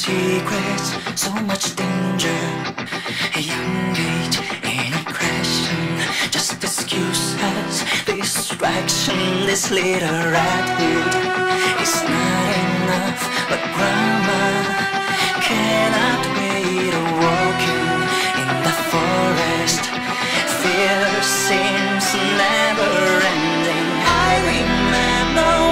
secrets, so much danger. A young age, any question, just excuses, distraction. This little red hood is not enough, but grandma cannot wait. Walking in the forest, fear seems never ending. I remember.